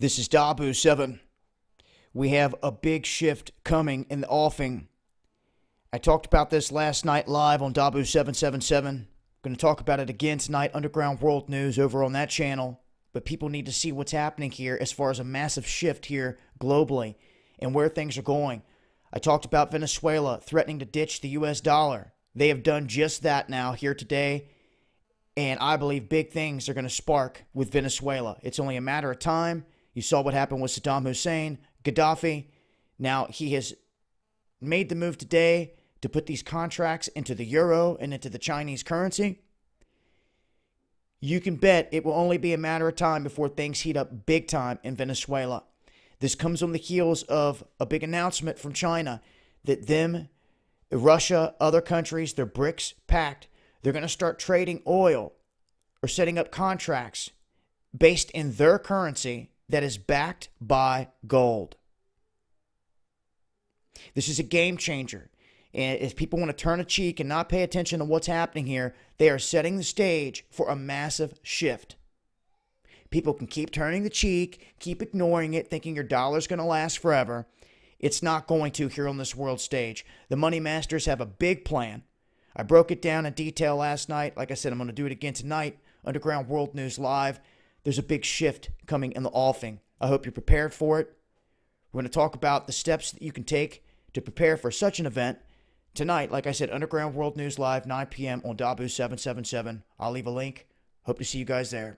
This is Dahboo 7. We have a big shift coming in the offing. I talked about this last night live on Dahboo 777. I'm Going to talk about it again tonight, Underground World News, over on that channel. But people need to see what's happening here as far as a massive shift here globally and where things are going. I talked about Venezuela threatening to ditch the US dollar. They have done just that now here today. And I believe big things are going to spark with Venezuela. It's only a matter of time. You saw what happened with Saddam Hussein, Gaddafi. Now he has made the move today to put these contracts into the euro and into the Chinese currency. You can bet it will only be a matter of time before things heat up big time in Venezuela. This comes on the heels of a big announcement from China that them, Russia, other countries, their BRICS pact, they're going to start trading oil or setting up contracts based in their currency that is backed by gold. This is a game changer. And if people want to turn a cheek and not pay attention to what's happening here, they are setting the stage for a massive shift. People can keep turning the cheek, keep ignoring it, thinking your dollar's going to last forever. It's not going to here on this world stage. The money masters have a big plan. I broke it down in detail last night. Like I said, I'm going to do it again tonight. Underground World News Live. There's a big shift coming in the offing. I hope you're prepared for it. We're going to talk about the steps that you can take to prepare for such an event. Tonight, like I said, Underground World News Live, 9 p.m. on Dahboo 777. I'll leave a link. Hope to see you guys there.